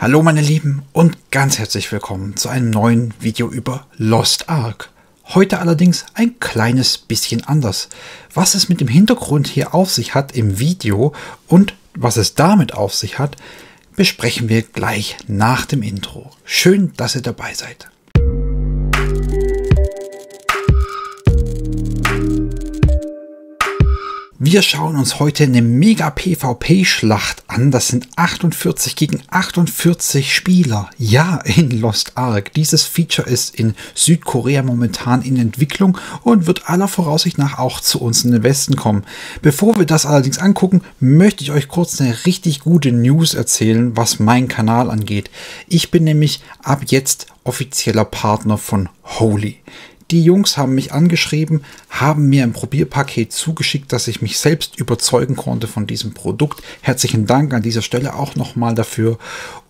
Hallo meine Lieben und ganz herzlich willkommen zu einem neuen Video über Lost Ark. Heute allerdings ein kleines bisschen anders. Was es mit dem Hintergrund hier auf sich hat im Video und was es damit auf sich hat, besprechen wir gleich nach dem Intro. Schön, dass ihr dabei seid. Wir schauen uns heute eine mega PvP-Schlacht an. Das sind 48 gegen 48 Spieler. Ja, in Lost Ark. Dieses Feature ist in Südkorea momentan in Entwicklung und wird aller Voraussicht nach auch zu uns in den Westen kommen. Bevor wir das allerdings angucken, möchte ich euch kurz eine richtig gute News erzählen, was meinen Kanal angeht. Ich bin nämlich ab jetzt offizieller Partner von Holy. Die Jungs haben mich angeschrieben, haben mir ein Probierpaket zugeschickt, dass ich mich selbst überzeugen konnte von diesem Produkt. Herzlichen Dank an dieser Stelle auch nochmal dafür.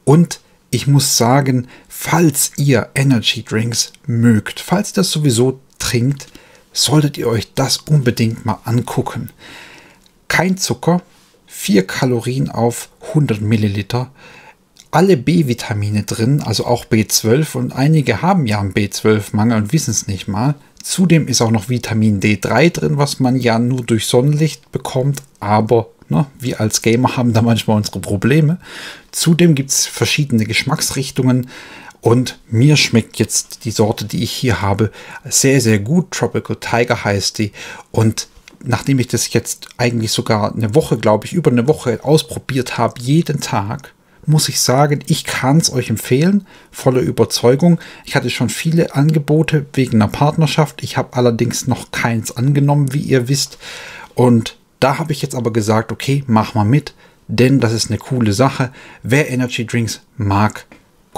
Und ich muss sagen, falls ihr Energy Drinks mögt, falls ihr das sowieso trinkt, solltet ihr euch das unbedingt mal angucken. Kein Zucker, 4 Kalorien auf 100 Milliliter alle B-Vitamine drin, also auch B12 und einige haben ja einen B12-Mangel und wissen es nicht mal. Zudem ist auch noch Vitamin D3 drin, was man ja nur durch Sonnenlicht bekommt, aber ne, wir als Gamer haben da manchmal unsere Probleme. Zudem gibt es verschiedene Geschmacksrichtungen und mir schmeckt jetzt die Sorte, die ich hier habe, sehr, sehr gut. Tropical Tiger heißt die und nachdem ich das jetzt eigentlich sogar eine Woche, glaube ich, über eine Woche ausprobiert habe, jeden Tag, muss ich sagen, ich kann es euch empfehlen, voller Überzeugung. Ich hatte schon viele Angebote wegen einer Partnerschaft. Ich habe allerdings noch keins angenommen, wie ihr wisst. Und da habe ich jetzt aber gesagt, okay, mach mal mit, denn das ist eine coole Sache. Wer Energy Drinks mag,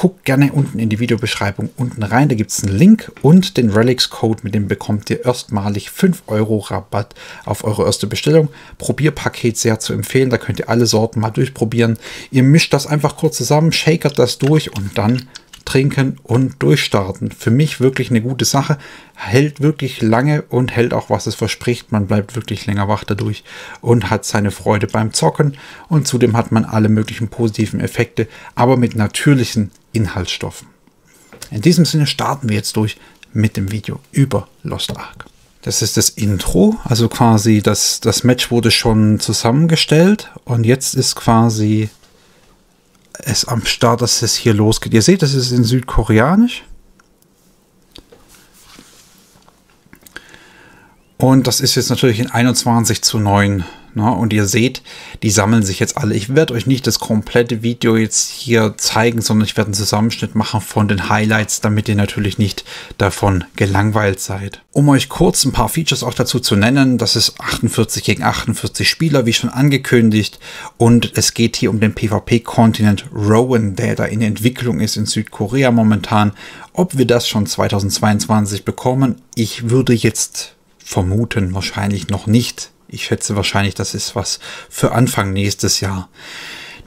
Guckt gerne unten in die Videobeschreibung unten rein, da gibt es einen Link und den Relics-Code, mit dem bekommt ihr erstmalig 5 Euro Rabatt auf eure erste Bestellung. Probierpaket sehr zu empfehlen, da könnt ihr alle Sorten mal durchprobieren. Ihr mischt das einfach kurz zusammen, shakert das durch und dann trinken und durchstarten. Für mich wirklich eine gute Sache. Hält wirklich lange und hält auch, was es verspricht. Man bleibt wirklich länger wach dadurch und hat seine Freude beim Zocken. Und zudem hat man alle möglichen positiven Effekte, aber mit natürlichen Inhaltsstoffen. In diesem Sinne starten wir jetzt durch mit dem Video über Lost Ark. Das ist das Intro, also quasi das, das Match wurde schon zusammengestellt und jetzt ist quasi es am Start, dass es hier losgeht. Ihr seht, das ist in Südkoreanisch. Und das ist jetzt natürlich in 21 zu 9 Ne? Und ihr seht, die sammeln sich jetzt alle. Ich werde euch nicht das komplette Video jetzt hier zeigen, sondern ich werde einen Zusammenschnitt machen von den Highlights, damit ihr natürlich nicht davon gelangweilt seid. Um euch kurz ein paar Features auch dazu zu nennen, das ist 48 gegen 48 Spieler, wie schon angekündigt. Und es geht hier um den PvP-Kontinent Rowan, der da in Entwicklung ist in Südkorea momentan. Ob wir das schon 2022 bekommen, ich würde jetzt vermuten, wahrscheinlich noch nicht ich schätze wahrscheinlich, das ist was für Anfang nächstes Jahr.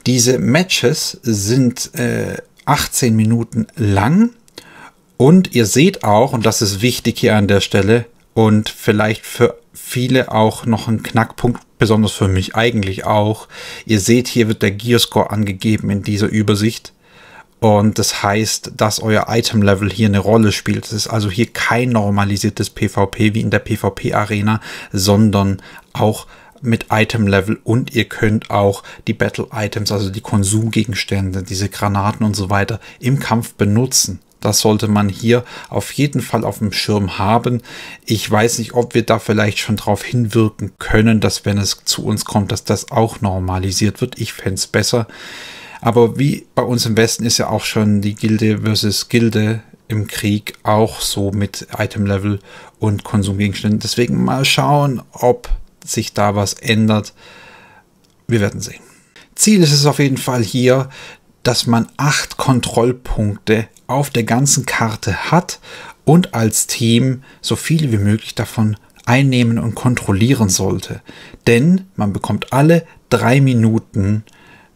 Diese Matches sind äh, 18 Minuten lang und ihr seht auch, und das ist wichtig hier an der Stelle und vielleicht für viele auch noch ein Knackpunkt, besonders für mich eigentlich auch. Ihr seht, hier wird der Gearscore angegeben in dieser Übersicht. Und das heißt, dass euer Item-Level hier eine Rolle spielt. Es ist also hier kein normalisiertes PvP wie in der PvP-Arena, sondern auch mit Item-Level und ihr könnt auch die Battle-Items, also die Konsumgegenstände, diese Granaten und so weiter im Kampf benutzen. Das sollte man hier auf jeden Fall auf dem Schirm haben. Ich weiß nicht, ob wir da vielleicht schon darauf hinwirken können, dass wenn es zu uns kommt, dass das auch normalisiert wird. Ich fände es besser. Aber wie bei uns im Westen ist ja auch schon die Gilde versus Gilde im Krieg auch so mit Item-Level und Konsumgegenständen. Deswegen mal schauen, ob sich da was ändert. Wir werden sehen. Ziel ist es auf jeden Fall hier, dass man acht Kontrollpunkte auf der ganzen Karte hat und als Team so viele wie möglich davon einnehmen und kontrollieren sollte. Denn man bekommt alle drei Minuten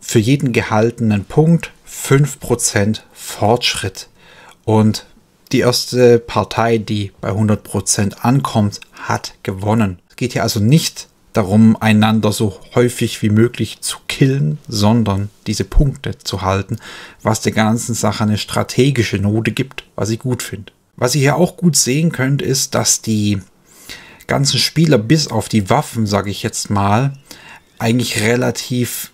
für jeden gehaltenen Punkt 5% Fortschritt. Und die erste Partei, die bei 100% ankommt, hat gewonnen. Es geht hier also nicht darum, einander so häufig wie möglich zu killen, sondern diese Punkte zu halten, was der ganzen Sache eine strategische Note gibt, was ich gut finde. Was ihr hier auch gut sehen könnt, ist, dass die ganzen Spieler bis auf die Waffen, sage ich jetzt mal, eigentlich relativ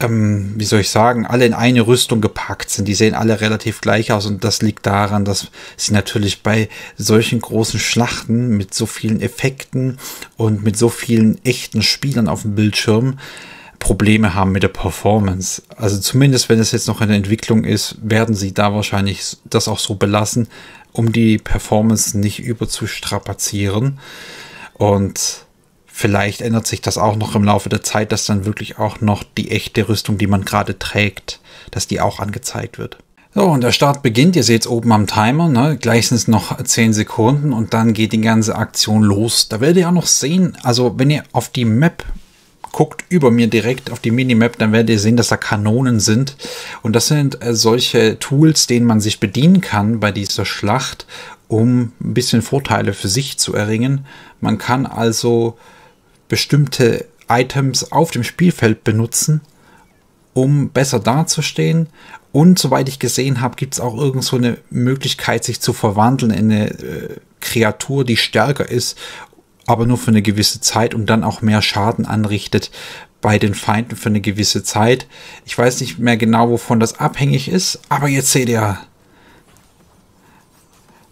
ähm, wie soll ich sagen, alle in eine Rüstung gepackt sind. Die sehen alle relativ gleich aus und das liegt daran, dass sie natürlich bei solchen großen Schlachten mit so vielen Effekten und mit so vielen echten Spielern auf dem Bildschirm Probleme haben mit der Performance. Also zumindest wenn es jetzt noch in der Entwicklung ist, werden sie da wahrscheinlich das auch so belassen, um die Performance nicht überzustrapazieren. Und Vielleicht ändert sich das auch noch im Laufe der Zeit, dass dann wirklich auch noch die echte Rüstung, die man gerade trägt, dass die auch angezeigt wird. So, und der Start beginnt. Ihr seht es oben am Timer. Ne? Gleich sind es noch 10 Sekunden und dann geht die ganze Aktion los. Da werdet ihr auch noch sehen, also wenn ihr auf die Map guckt, über mir direkt auf die Minimap, dann werdet ihr sehen, dass da Kanonen sind. Und das sind äh, solche Tools, denen man sich bedienen kann bei dieser Schlacht, um ein bisschen Vorteile für sich zu erringen. Man kann also bestimmte Items auf dem Spielfeld benutzen, um besser dazustehen. Und soweit ich gesehen habe, gibt es auch irgend so eine Möglichkeit, sich zu verwandeln in eine äh, Kreatur, die stärker ist, aber nur für eine gewisse Zeit und dann auch mehr Schaden anrichtet bei den Feinden für eine gewisse Zeit. Ich weiß nicht mehr genau, wovon das abhängig ist, aber jetzt seht ihr,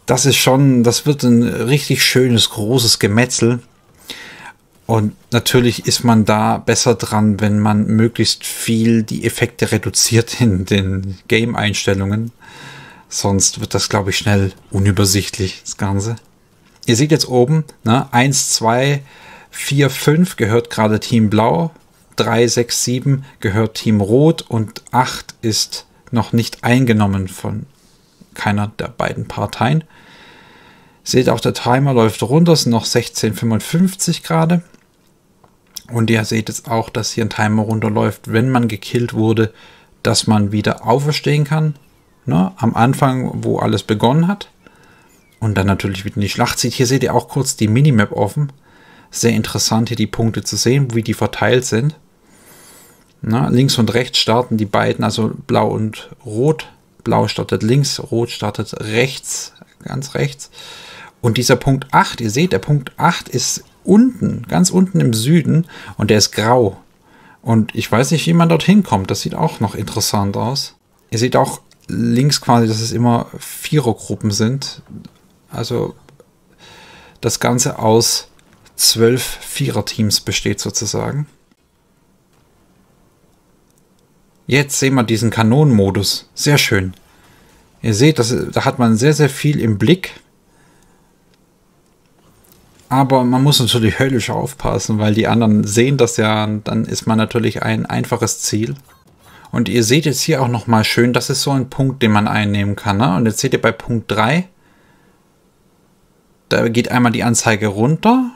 das ist schon, das wird ein richtig schönes, großes Gemetzel. Und natürlich ist man da besser dran, wenn man möglichst viel die Effekte reduziert in den Game-Einstellungen. Sonst wird das, glaube ich, schnell unübersichtlich, das Ganze. Ihr seht jetzt oben, ne, 1, 2, 4, 5 gehört gerade Team Blau, 3, 6, 7 gehört Team Rot und 8 ist noch nicht eingenommen von keiner der beiden Parteien. Seht auch, der Timer läuft runter, es sind noch 16,55 gerade. Und ihr seht jetzt auch, dass hier ein Timer runterläuft, wenn man gekillt wurde, dass man wieder auferstehen kann. Ne? Am Anfang, wo alles begonnen hat. Und dann natürlich wieder in die Schlacht zieht. Hier seht ihr auch kurz die Minimap offen. Sehr interessant, hier die Punkte zu sehen, wie die verteilt sind. Na, links und rechts starten die beiden, also blau und rot. Blau startet links, rot startet rechts, ganz rechts. Und dieser Punkt 8, ihr seht, der Punkt 8 ist unten, ganz unten im Süden und der ist grau. Und ich weiß nicht, wie man dorthin kommt. Das sieht auch noch interessant aus. Ihr seht auch links quasi, dass es immer Vierergruppen sind. Also das Ganze aus zwölf Viererteams besteht sozusagen. Jetzt sehen wir diesen Kanonenmodus. Sehr schön. Ihr seht, das, da hat man sehr, sehr viel im Blick. Aber man muss natürlich höllisch aufpassen, weil die anderen sehen das ja dann ist man natürlich ein einfaches Ziel. Und ihr seht jetzt hier auch nochmal schön, das ist so ein Punkt, den man einnehmen kann. Ne? Und jetzt seht ihr bei Punkt 3, da geht einmal die Anzeige runter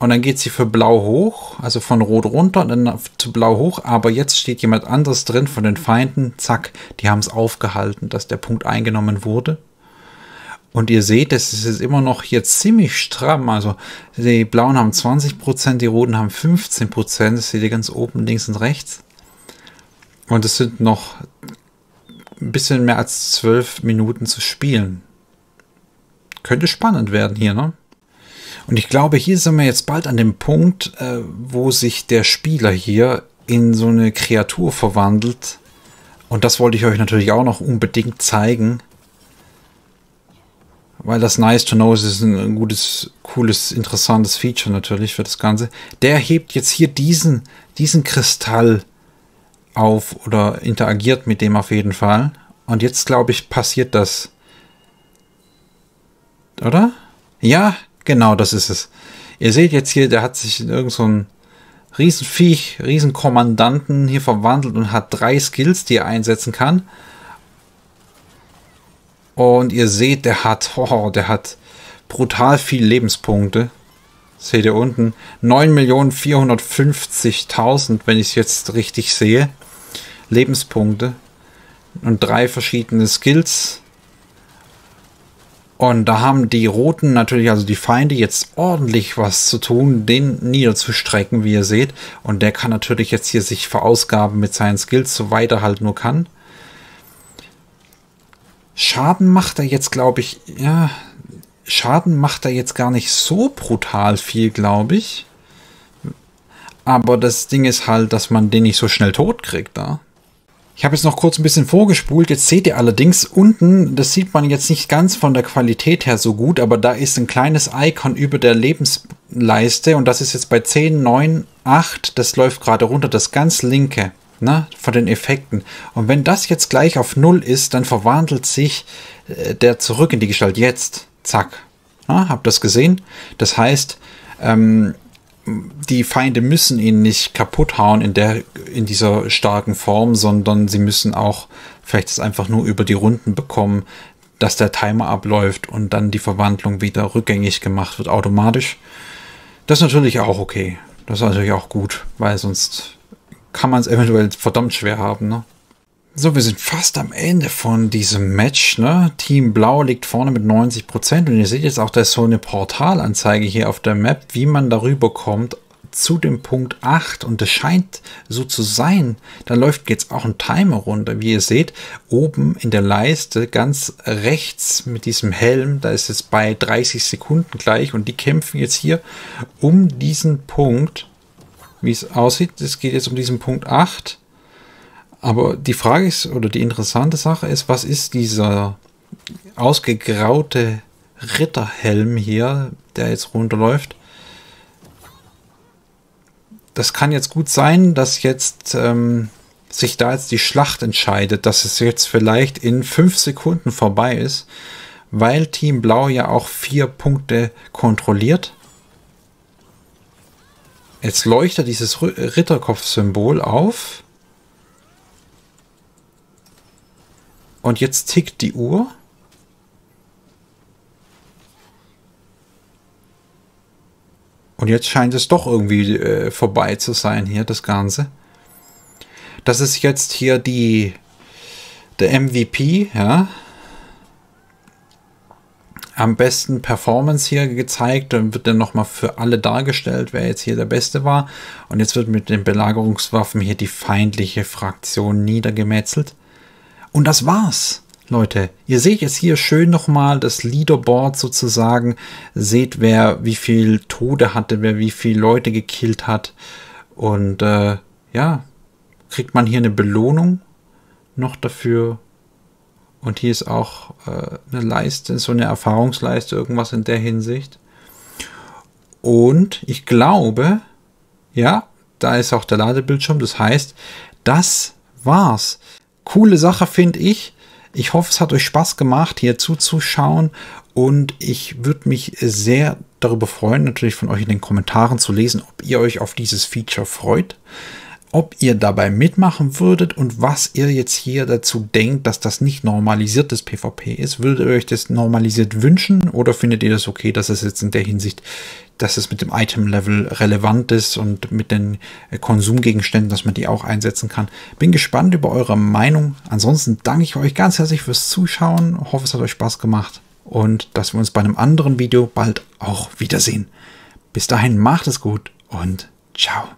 und dann geht sie für blau hoch, also von rot runter und dann zu blau hoch. Aber jetzt steht jemand anderes drin von den Feinden. Zack, die haben es aufgehalten, dass der Punkt eingenommen wurde. Und ihr seht, es ist jetzt immer noch hier ziemlich stramm. Also die blauen haben 20%, die roten haben 15%. Das seht ihr ganz oben links und rechts. Und es sind noch ein bisschen mehr als 12 Minuten zu spielen. Könnte spannend werden hier, ne? Und ich glaube, hier sind wir jetzt bald an dem Punkt, äh, wo sich der Spieler hier in so eine Kreatur verwandelt. Und das wollte ich euch natürlich auch noch unbedingt zeigen weil das nice to know ist, ist ein gutes, cooles, interessantes Feature natürlich für das Ganze. Der hebt jetzt hier diesen, diesen Kristall auf oder interagiert mit dem auf jeden Fall. Und jetzt glaube ich passiert das. Oder? Ja, genau, das ist es. Ihr seht jetzt hier, der hat sich in irgendein so Riesenviech, Riesenkommandanten hier verwandelt und hat drei Skills, die er einsetzen kann. Und ihr seht, der hat, oh, der hat brutal viel Lebenspunkte. Seht ihr unten? 9.450.000, wenn ich es jetzt richtig sehe. Lebenspunkte. Und drei verschiedene Skills. Und da haben die Roten natürlich, also die Feinde, jetzt ordentlich was zu tun, den niederzustrecken, wie ihr seht. Und der kann natürlich jetzt hier sich verausgaben mit seinen Skills, soweit er halt nur kann. Schaden macht er jetzt, glaube ich, ja, Schaden macht er jetzt gar nicht so brutal viel, glaube ich. Aber das Ding ist halt, dass man den nicht so schnell tot kriegt, da. Ich habe jetzt noch kurz ein bisschen vorgespult. Jetzt seht ihr allerdings unten, das sieht man jetzt nicht ganz von der Qualität her so gut, aber da ist ein kleines Icon über der Lebensleiste und das ist jetzt bei 10, 9, 8. Das läuft gerade runter, das ganz linke ne, von den Effekten. Und wenn das jetzt gleich auf 0 ist, dann verwandelt sich äh, der zurück in die Gestalt. Jetzt, zack. Na, habt das gesehen? Das heißt, ähm, die Feinde müssen ihn nicht kaputt hauen in, der, in dieser starken Form, sondern sie müssen auch vielleicht es einfach nur über die Runden bekommen, dass der Timer abläuft und dann die Verwandlung wieder rückgängig gemacht wird automatisch. Das ist natürlich auch okay. Das ist natürlich auch gut, weil sonst kann man es eventuell verdammt schwer haben. Ne? So, wir sind fast am Ende von diesem Match. Ne? Team Blau liegt vorne mit 90% und ihr seht jetzt auch, da ist so eine Portalanzeige hier auf der Map, wie man darüber kommt zu dem Punkt 8 und es scheint so zu sein. Da läuft jetzt auch ein Timer runter. Wie ihr seht, oben in der Leiste ganz rechts mit diesem Helm, da ist es bei 30 Sekunden gleich und die kämpfen jetzt hier um diesen Punkt, wie es aussieht. Es geht jetzt um diesen Punkt 8 aber die Frage ist, oder die interessante Sache ist, was ist dieser ausgegraute Ritterhelm hier, der jetzt runterläuft? Das kann jetzt gut sein, dass jetzt ähm, sich da jetzt die Schlacht entscheidet, dass es jetzt vielleicht in fünf Sekunden vorbei ist, weil Team Blau ja auch vier Punkte kontrolliert. Jetzt leuchtet dieses Ritterkopf-Symbol auf. Und jetzt tickt die Uhr. Und jetzt scheint es doch irgendwie äh, vorbei zu sein hier, das Ganze. Das ist jetzt hier die der MVP, ja. Am besten Performance hier gezeigt. Dann wird dann nochmal für alle dargestellt, wer jetzt hier der Beste war. Und jetzt wird mit den Belagerungswaffen hier die feindliche Fraktion niedergemetzelt. Und das war's. Leute, ihr seht jetzt hier schön nochmal das Leaderboard sozusagen. Seht, wer wie viel Tode hatte, wer wie viele Leute gekillt hat. Und äh, ja, kriegt man hier eine Belohnung noch dafür. Und hier ist auch äh, eine Leiste, so eine Erfahrungsleiste, irgendwas in der Hinsicht. Und ich glaube, ja, da ist auch der Ladebildschirm. Das heißt, das war's coole Sache, finde ich. Ich hoffe, es hat euch Spaß gemacht, hier zuzuschauen. Und ich würde mich sehr darüber freuen, natürlich von euch in den Kommentaren zu lesen, ob ihr euch auf dieses Feature freut, ob ihr dabei mitmachen würdet und was ihr jetzt hier dazu denkt, dass das nicht normalisiertes PvP ist. Würdet ihr euch das normalisiert wünschen oder findet ihr das okay, dass es jetzt in der Hinsicht dass es mit dem Item-Level relevant ist und mit den äh, Konsumgegenständen, dass man die auch einsetzen kann. Bin gespannt über eure Meinung. Ansonsten danke ich euch ganz herzlich fürs Zuschauen. Hoffe, es hat euch Spaß gemacht und dass wir uns bei einem anderen Video bald auch wiedersehen. Bis dahin macht es gut und ciao.